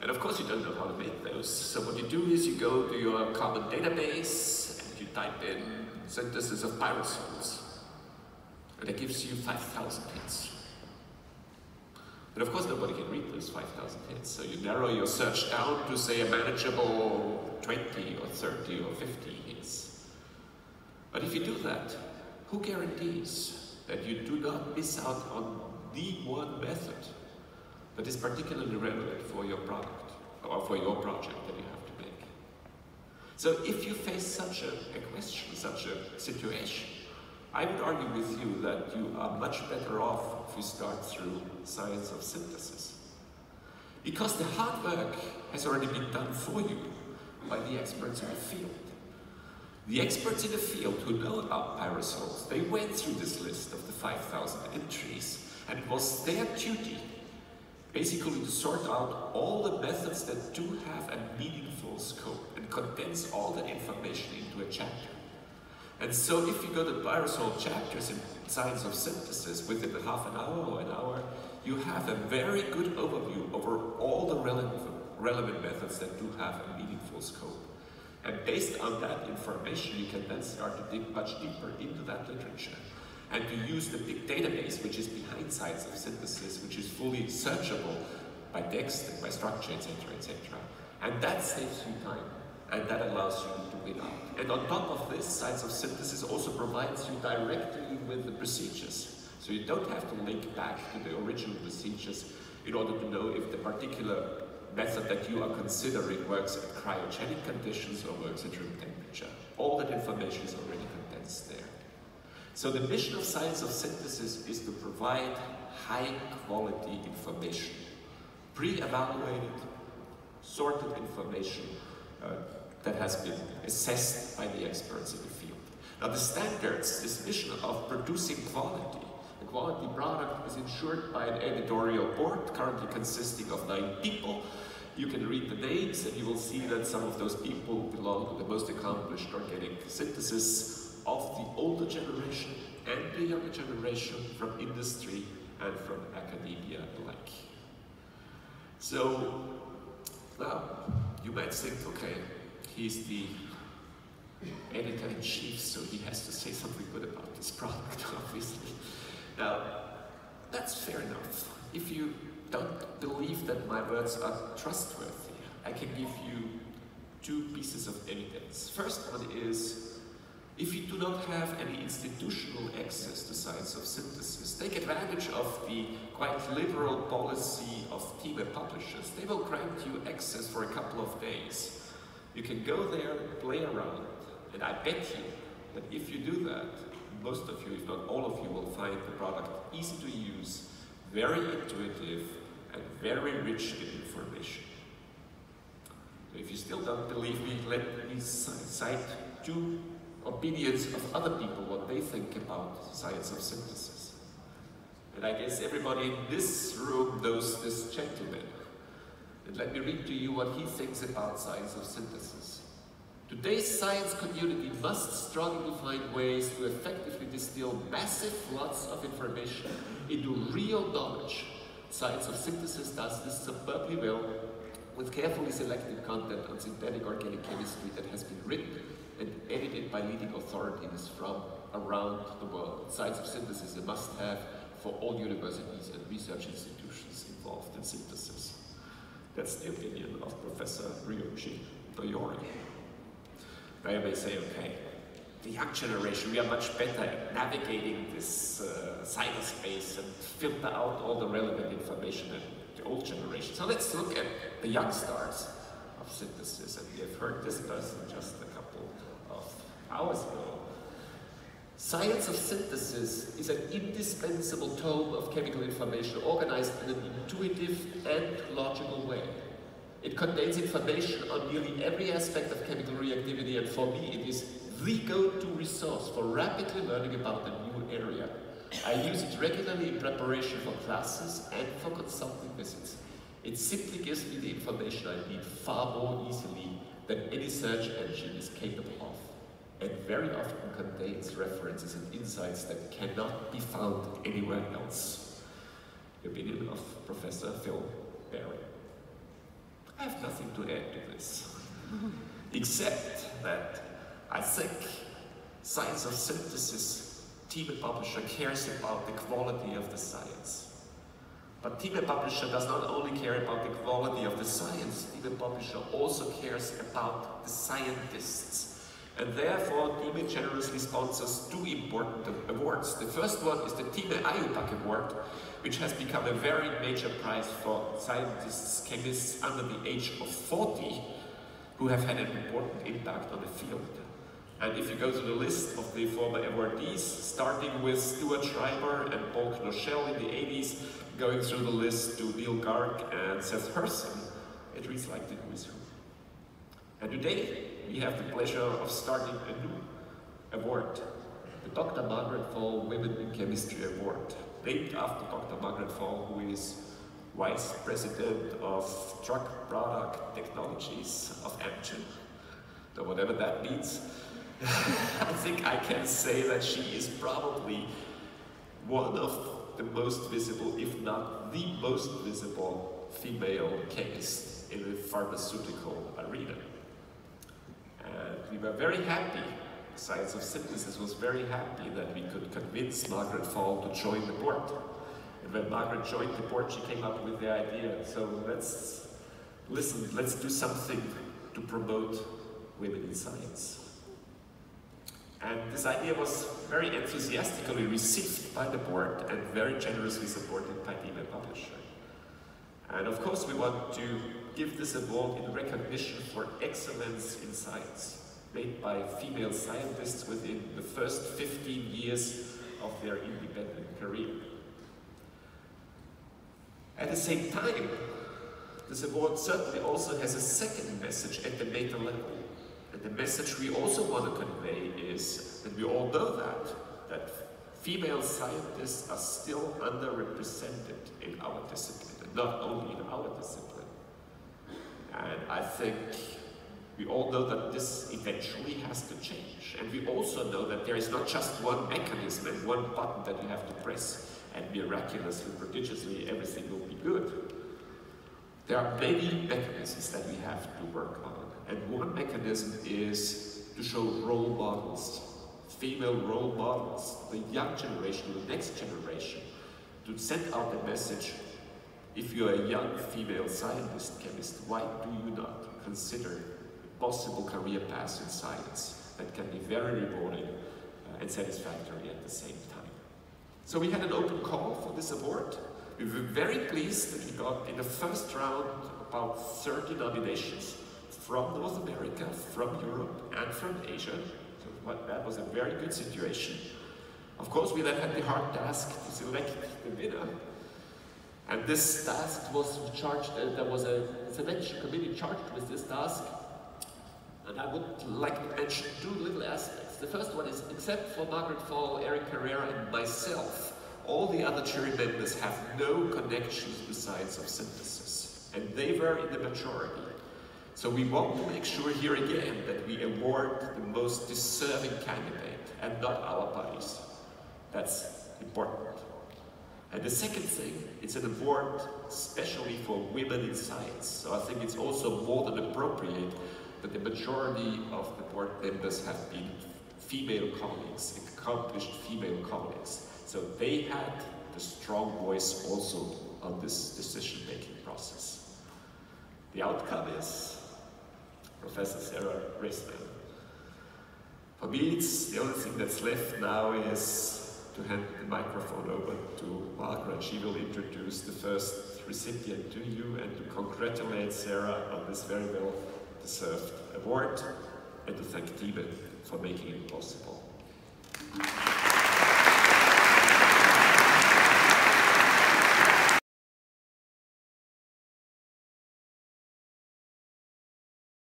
And of course you don't know how to make those. So what you do is you go to your common database and you type in synthesis of pyrazoles. And it gives you 5,000 hits. But of course nobody can read those 5,000 hits. So you narrow your search down to say a manageable 20 or 30 or 50 hits. But if you do that, who guarantees that you do not miss out on the one method that is particularly relevant for your product or for your project that you have to make. So if you face such a, a question, such a situation, I would argue with you that you are much better off if you start through science of synthesis. Because the hard work has already been done for you by the experts in the field. The experts in the field who know about pyrazoles, they went through this list of the 5,000 entries and it was their duty basically to sort out all the methods that do have a meaningful scope and condense all the information into a chapter. And so if you go to pyrazole chapters in Science of Synthesis within half an hour or an hour, you have a very good overview over all the relevant, relevant methods that do have a meaningful scope. And based on that information, you can then start to dig much deeper into that literature and to use the big database which is behind Science of Synthesis, which is fully searchable by text and by structure, etc., etc. And that saves you time, and that allows you to win out. And on top of this, Science of Synthesis also provides you directly with the procedures. So you don't have to link back to the original procedures in order to know if the particular method that you are considering works at cryogenic conditions or works at room temperature. All that information is already condensed there. So the mission of science of synthesis is to provide high quality information, pre-evaluated, sorted information uh, that has been assessed by the experts in the field. Now the standards, this mission of producing quality, a quality product is ensured by an editorial board currently consisting of nine people. You can read the names and you will see that some of those people belong to the most accomplished organic synthesis of the older generation and the younger generation from industry and from academia alike. So now you might think, okay, he's the editor-in-chief, so he has to say something good about this product, obviously. Now, that's fair enough. If you don't believe that my words are trustworthy, I can give you two pieces of evidence. First one is if you do not have any institutional access to science of synthesis, take advantage of the quite liberal policy of Thieme publishers. They will grant you access for a couple of days. You can go there, and play around, and I bet you that if you do that, most of you, if not all of you, will find the product easy to use, very intuitive, and very rich in information. So if you still don't believe me, let me cite two opinions of other people, what they think about science of synthesis. And I guess everybody in this room knows this gentleman. And let me read to you what he thinks about science of synthesis. Today's science community must struggle to find ways to effectively distill massive lots of information into real knowledge. Science of synthesis does this superbly well with carefully selected content on synthetic organic chemistry that has been written edited by leading authorities from around the world. Science of synthesis is a must-have for all universities and research institutions involved in synthesis. That's the opinion of Professor Ryoji Noyori. I may say, okay, the young generation, we are much better at navigating this uh, cyberspace and filter out all the relevant information than the old generation. So let's look at the young stars of synthesis, and we have heard this person just a hours ago. Science of synthesis is an indispensable tome of chemical information organized in an intuitive and logical way. It contains information on nearly every aspect of chemical reactivity and for me it is the go-to resource for rapidly learning about a new area. I use it regularly in preparation for classes and for consulting visits. It simply gives me the information I need far more easily than any search engine is capable of and very often contains references and insights that cannot be found anywhere else. The opinion of Professor Phil Baran. I have nothing to add to this, except that I think Science of Synthesis Thieme Publisher cares about the quality of the science. But Thieme Publisher does not only care about the quality of the science, Thieme Publisher also cares about the scientists. And therefore, Thieme generously sponsors two important awards. The first one is the Thieme IUPAC Award, which has become a very major prize for scientists, chemists under the age of 40 who have had an important impact on the field. And if you go to the list of the former awardees, starting with Stuart Schreiber and Paul Knochel in the 80s, going through the list to Neil Garg and Seth Herzon, it reads like the who's who. And today, we have the pleasure of starting a new award, the Dr. Margaret Faul Women in Chemistry Award, named after Dr. Margaret Faul, who is Vice President of Drug Product Technologies of Amgen, so whatever that means. I think I can say that she is probably one of the most visible, if not the most visible, female chemist in the pharmaceutical arena. And we were very happy, Science of Synthesis was very happy that we could convince Margaret Faul to join the board. And when Margaret joined the board, she came up with the idea, so let's listen, let's do something to promote women in science. And this idea was very enthusiastically received by the board and very generously supported by the Publisher. And of course we want to give this award in recognition for excellence in science, made by female scientists within the first 15 years of their independent career. At the same time, this award certainly also has a second message at the meta level. And the message we also want to convey is, and we all know that, that female scientists are still underrepresented in our discipline, and not only in our discipline. And I think we all know that this eventually has to change. And we also know that there is not just one mechanism and one button that you have to press and miraculously, prodigiously, everything will be good. There are many mechanisms that we have to work on. And one mechanism is to show role models, female role models, the young generation, the next generation, to send out the message, if you're a young female scientist, chemist, why do you not consider possible career paths in science that can be very rewarding uh, and satisfactory at the same time? So we had an open call for this award. We were very pleased that we got in the first round about 30 nominations from North America, from Europe, and from Asia. So that was a very good situation. Of course, we then had the hard task to select the winner. And this task was charged, uh, there was a selection committee charged with this task. And I would like to mention two little aspects. The first one is, except for Margaret Faul, Erick Carreira, and myself, all the other jury members have no connections science of synthesis. And they were in the majority. So we want to make sure here again that we award the most deserving candidate and not our parties. That's important. And the second thing, it's an award especially for women in science. So I think it's also more than appropriate that the majority of the board members have been female colleagues, accomplished female colleagues. So they had the strong voice also on this decision-making process. The outcome is Professor Sarah Reisman. For me, it's the only thing that's left now is to hand the microphone over to Margaret. She will introduce the first recipient to you and to congratulate Sarah on this very well deserved award and to thank Thieme for making it possible.